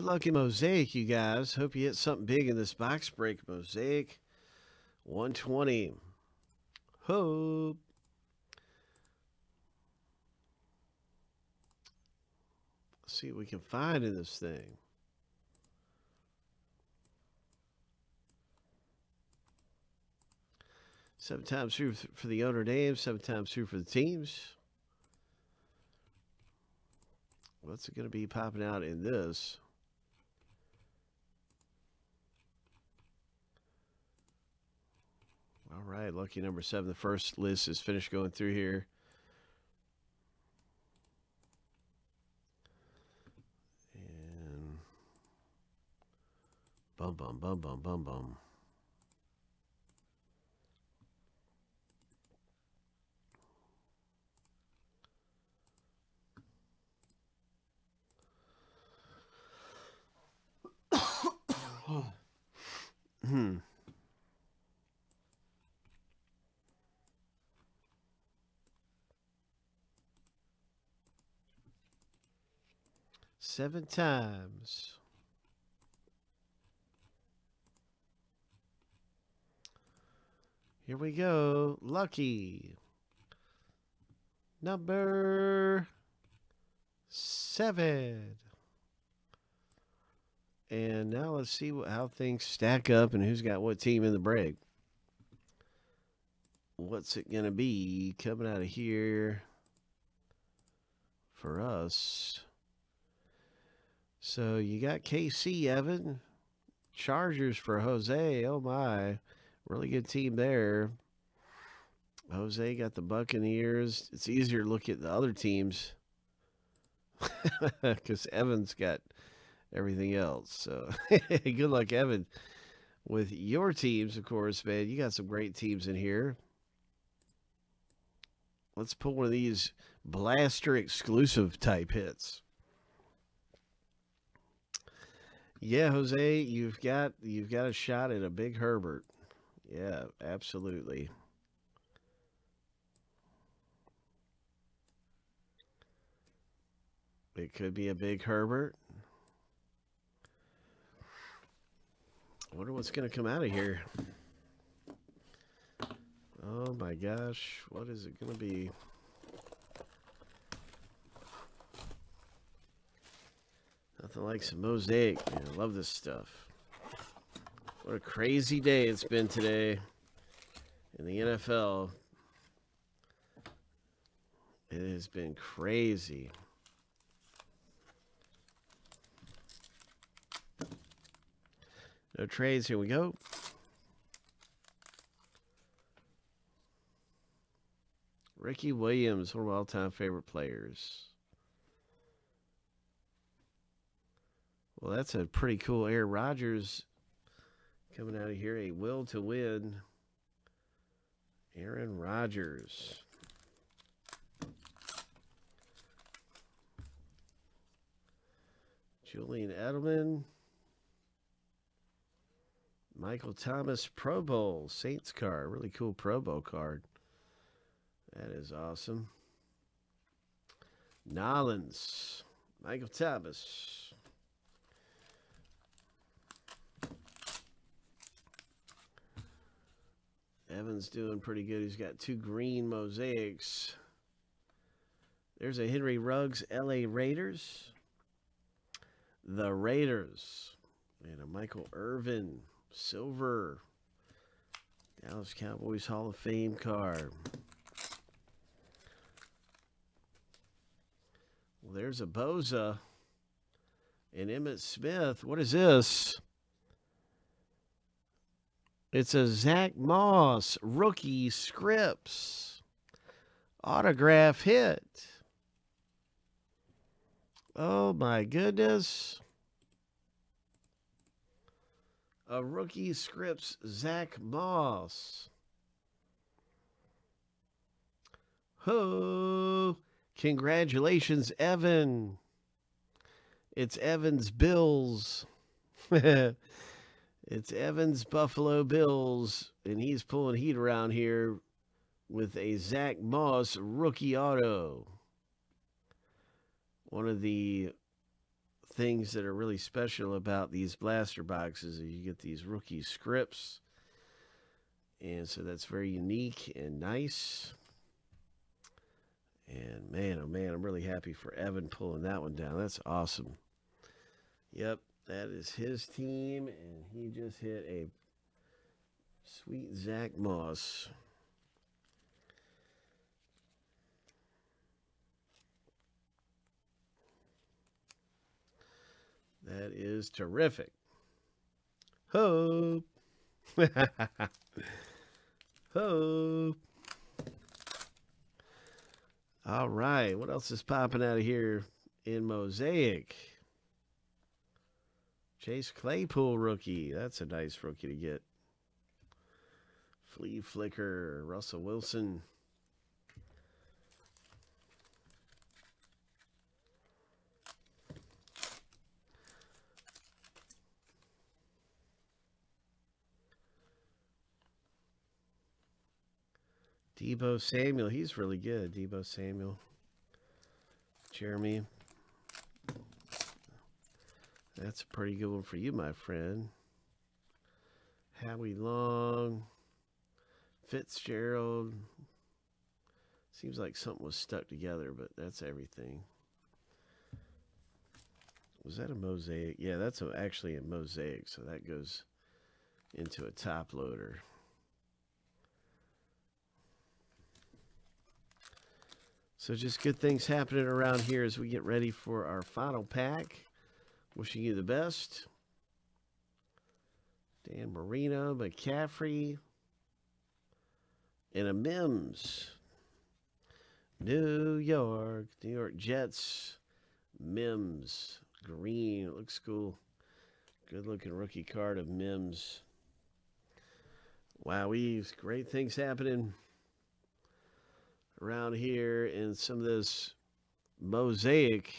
Good luck in Mosaic, you guys. Hope you hit something big in this box break. Mosaic 120. Hope. Let's see what we can find in this thing. Seven times through for the owner names, seven times through for the teams. What's it going to be popping out in this? All right, lucky number seven. The first list is finished going through here. And bum, bum, bum, bum, bum, bum. Seven times. Here we go. Lucky. Number seven. And now let's see how things stack up and who's got what team in the break. What's it going to be coming out of here for us? So you got KC, Evan. Chargers for Jose. Oh, my. Really good team there. Jose got the Buccaneers. It's easier to look at the other teams because Evan's got everything else. So good luck, Evan, with your teams, of course, man. You got some great teams in here. Let's pull one of these blaster exclusive type hits. Yeah, Jose, you've got you've got a shot at a big Herbert. Yeah, absolutely. It could be a big Herbert. I wonder what's going to come out of here. Oh my gosh, what is it going to be? Nothing like some mosaic. Man, I love this stuff. What a crazy day it's been today in the NFL. It has been crazy. No trades. Here we go. Ricky Williams, one of my all-time favorite players. Well, that's a pretty cool Aaron Rodgers coming out of here. A will to win. Aaron Rodgers. Julian Edelman. Michael Thomas Pro Bowl Saints card. Really cool Pro Bowl card. That is awesome. Nolans. Michael Thomas. Evan's doing pretty good. He's got two green mosaics. There's a Henry Ruggs LA Raiders. The Raiders. And a Michael Irvin silver Dallas Cowboys Hall of Fame card. Well, there's a Bosa and Emmitt Smith. What is this? It's a Zach Moss rookie scripts autograph hit. Oh my goodness. A rookie scripts Zach Moss. Ho! Congratulations, Evan. It's Evan's Bills. it's Evan's Buffalo Bills, and he's pulling heat around here with a Zach Moss rookie auto. One of the things that are really special about these blaster boxes is you get these rookie scripts. And so that's very unique and nice. And man, oh man, I'm really happy for Evan pulling that one down. That's awesome. Yep, that is his team, and he just hit a sweet Zach Moss. That is terrific. Hope. Hope. All right. What else is popping out of here in Mosaic? Chase Claypool rookie. That's a nice rookie to get. Flea Flicker, Russell Wilson. Deebo Samuel, he's really good. Deebo Samuel. Jeremy. That's a pretty good one for you, my friend. Howie Long. Fitzgerald. Seems like something was stuck together, but that's everything. Was that a mosaic? Yeah, that's a, actually a mosaic, so that goes into a top loader. So just good things happening around here as we get ready for our final pack. Wishing you the best. Dan Marino, McCaffrey, and a Mims. New York, New York Jets, Mims, green. Looks cool. Good looking rookie card of Mims. Wow, we've great things happening around here in some of this mosaic